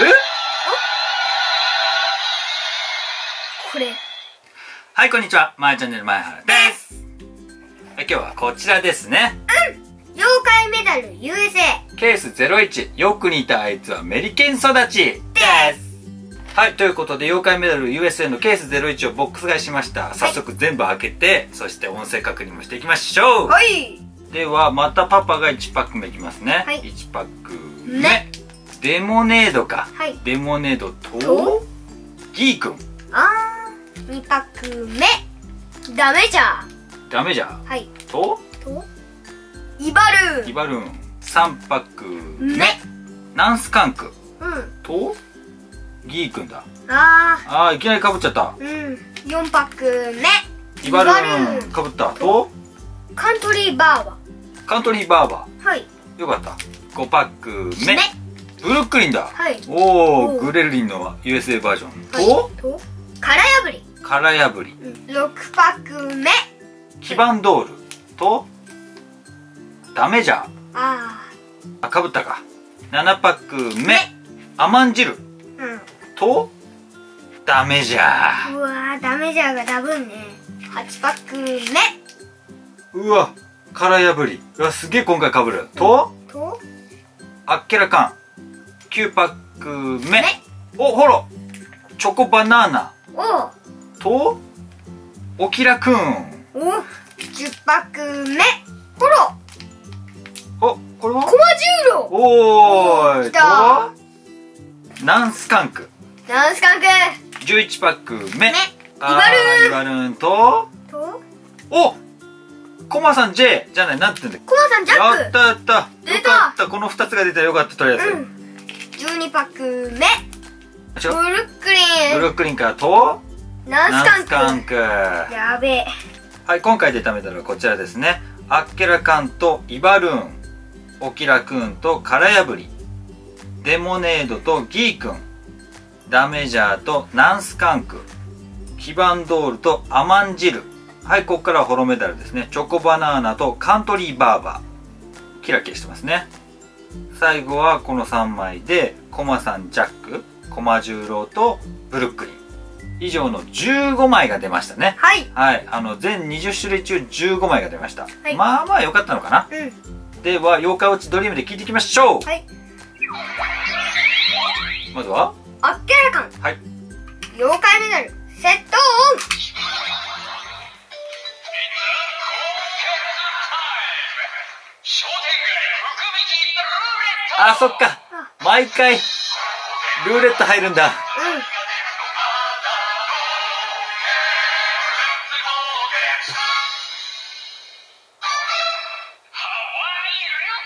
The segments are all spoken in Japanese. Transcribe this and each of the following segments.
え？これ。はいこんにちは。まいチャンネル前原です。はい今日はこちらですね。妖怪メダル USA ケース01よく似たあいつはメリケン育ち。です。はいということで妖怪メダル USA のケース01をボックス買いしました。早速全部開けて、そして音声確認もしていきましょう。はい。ではまたパパが1パック目いきますね、はい。1パック目ね。デモネードか、はい。デモネードとと？ギーくん。あー2パック目。ダメじゃ。ダメじゃ。はい。と？と？イバルイバルーン。3パック目。目ナンスカンク。うん。と？ギーくんだ。ああーいきなりかぶっちゃった。ーうん。4パック目イバルーン。かぶった。と？カントリーバーはカントリーバーバはい。ーよかった5パック目。ブルックリンだ。はい。おおグレルリンの USA バージョン。はい。と？と？殻破り。殻破り。6パック目。基板ドール。と？ダメじゃああかぶったか。7パック目。甘ん汁。ーうん。と？ダメじゃうわーダメじゃがダブンね。8パック目。うわ殻破り。うわすげえ今回かぶる。と？と？あっけらかん。9パック目。目おほらチョコバナナ。お。とおきらくん。お。10パック目。ほらおこれは？コマジューロおーい。来た。とナンスカンク。ナンスカンク。11パック目。イバルーンと。おコマさん J じゃないなんて言うんだっコマさんジャック。けやったやった。出た。よかったこの2つが出たよかった。とりあえず、うん12パック目。違う。ブルックリン。ブルックリンからと？ナンスカンク。ナンスカンク。やべえ。はい今回でためたのはこちらですね。あっけらかんとイバルーン。おきらくんと殻破りデモネードとギーくん。ダメジャーとナンスカンク。基板ドールとアマンジルはいここからはホロメダルですね。チョコバナーナとカントリーバーバー。キラキラしてますね。最後はこの3枚でコマさんジャックコマ十郎とブルックリン。以上の15枚が出ましたね。はい。はい、あの全20種類中15枚が出ました、い。まあまあ良かったのかな。うん。では妖怪ウォッチドリームで聞いていきましょう、はい。まずは？あっけらかん。はい。妖怪メダルセットそっか。毎回ルーレット入るんだ。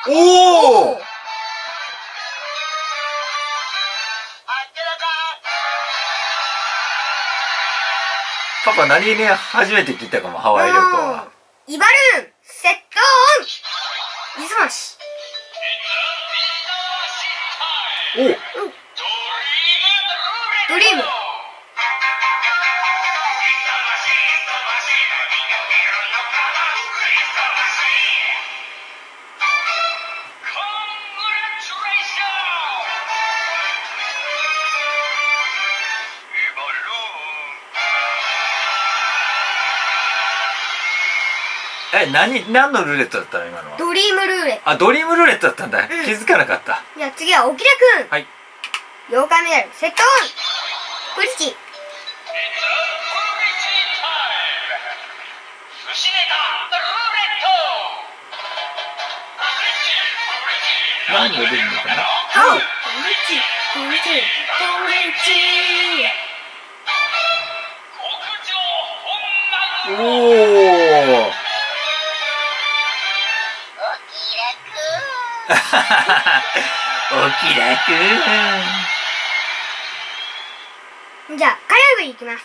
うんおおパパ何に初めて聞いたかもハワイ旅行は。イバルーンセットオン。いつもし。おドリーム。え何何のルーレットだったの今のは？ドリームルーレッあドリームルーレットだったんだ、ん。気づかなかった。トじゃあ次はおきらくん。はい。妖怪メダルセットオン。プリチ何が出るのかな？はいプリチプリチプリチおお おきらくじゃあ火曜日いきます。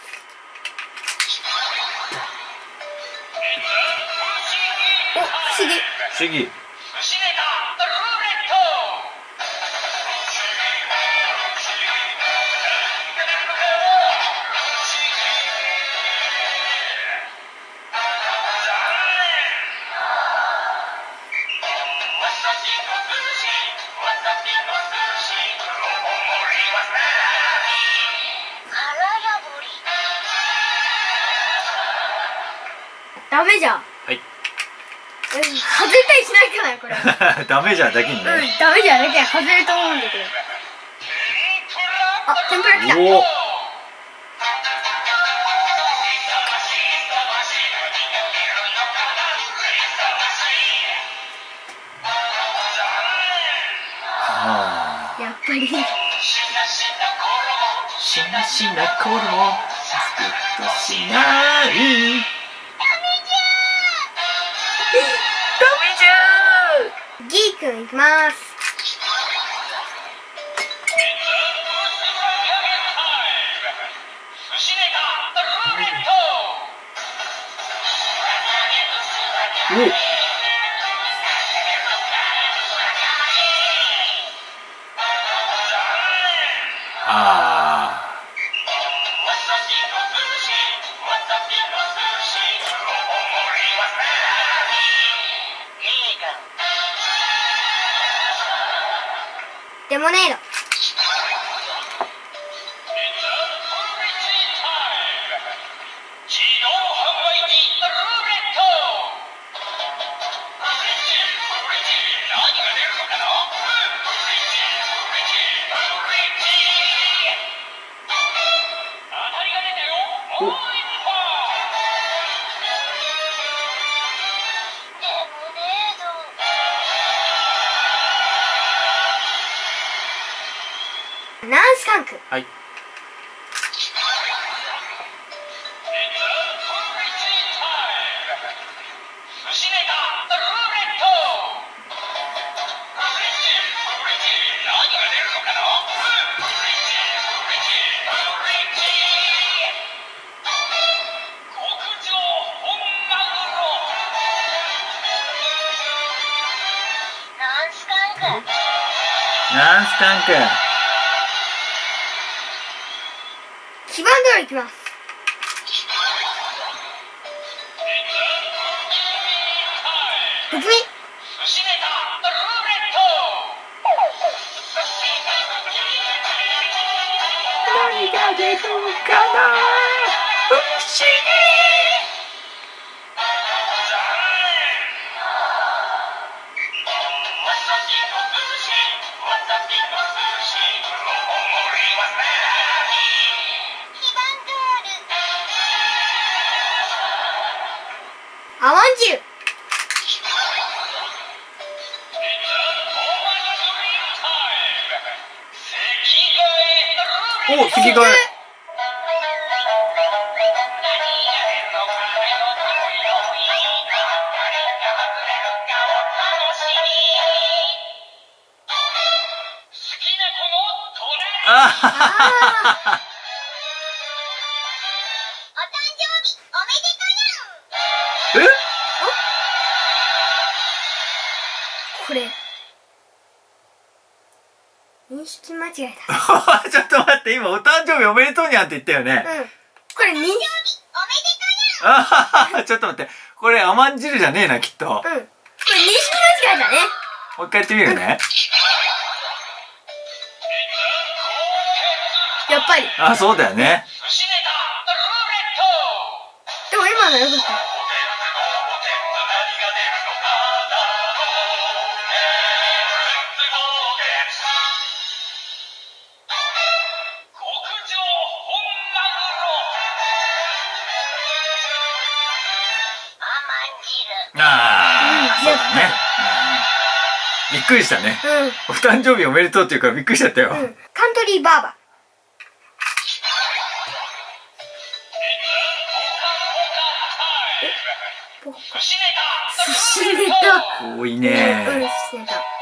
お不思議。不思議ダメじゃん。はい。うん外れたりしないかなこれ。う んダメじゃんだけにね、ダメじゃんだけ。ど外れると思うんだけど。あ天ぷら来た。おやっぱり。ーしなしな頃もスキッとしないダメじゃギーくんいきます。ー。んおあレモネード。ナンスカンク。ーはい。ナンスカンク基盤ではいきます。不何が出るかな不思議30お席替え。あって今お誕生日おめでとうにゃんって言ったよね。たうん。これ認識あははちょっと待って。これ甘ん汁じゃねえなきっと。もうん。これ認識間違えたね。う一回やってみるね。やっぱり。あそうだよね。でも今のよかったくりしたね。うん。お誕生日おめでとうっていうからびっくりしちゃったよ、うん。カントリーバーバポッ寿司ネタ。多いうん、ね寿司ネタ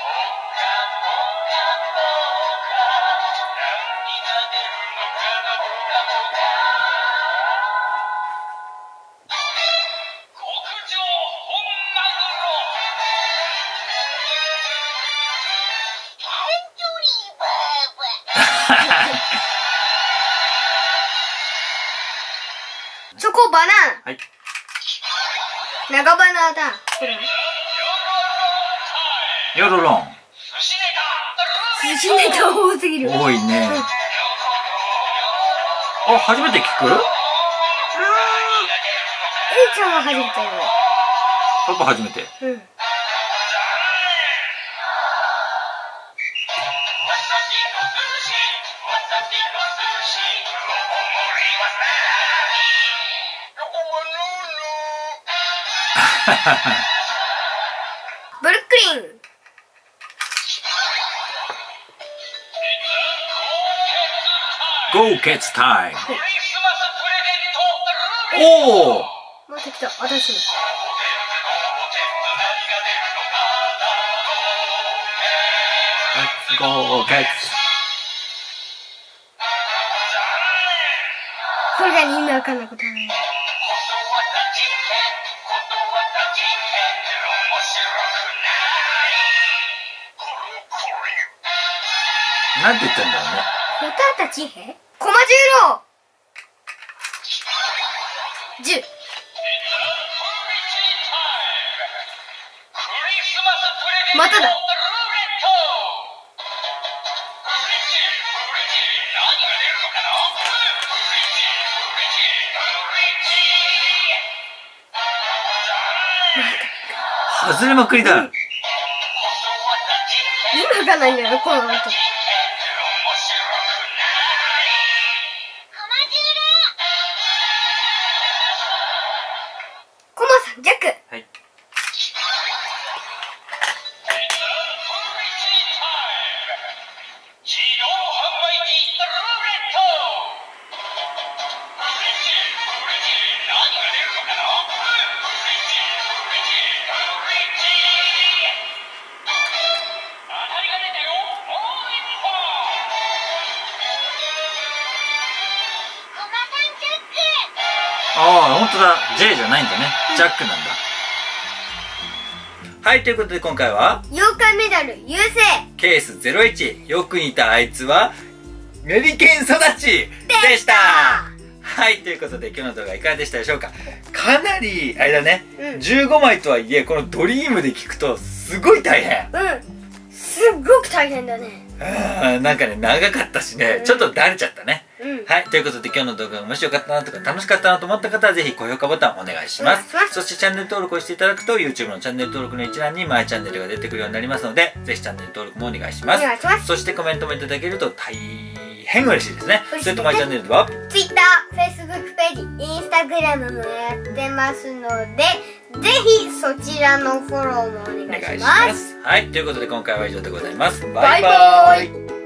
バナはい。ナ長バナだ。これヨロロン寿司ネタ多すぎる。多いね。うんあ初めて聞く？えちゃんは初めてパパ初めて。うん ブルックリン。Go Cats Time おおまた来た私のこれが意味わかんないことはないなんて言ったんだろうね。ホタタチヘコマ十郎。十。まただ。外れまくりだ、意味わかんないんだよねこの音ゃないんだね。ジャックなんだ。はいということで今回は？妖怪メダル優勢。ケース01よく似たあいつは？メリケン育ちでした。はいということで今日の動画いかがでしたでしょうか？かなりあれだね、うん。15枚とはいえこのドリームで聞くとすごい大変。うん。すっごく大変だね。うんなんかね長かったしね、うん。ちょっとだれちゃったねうんはい。ということで今日の動画が面白かったなとか楽しかったなと思った方はぜひ高評価ボタンお願いします。そしてチャンネル登録をしていただくと YouTube のチャンネル登録の一覧にマイチャンネルが出てくるようになりますので、ぜひチャンネル登録もお願いしおます。しますそしてコメントもいただけると大変嬉しいですね。それとマイチャンネルでは、Twitter、Facebook ページ、Instagram もやってますのでぜひそちらのフォローもおお願いしまますす。はい。ということで今回は以上でございます。バイバイ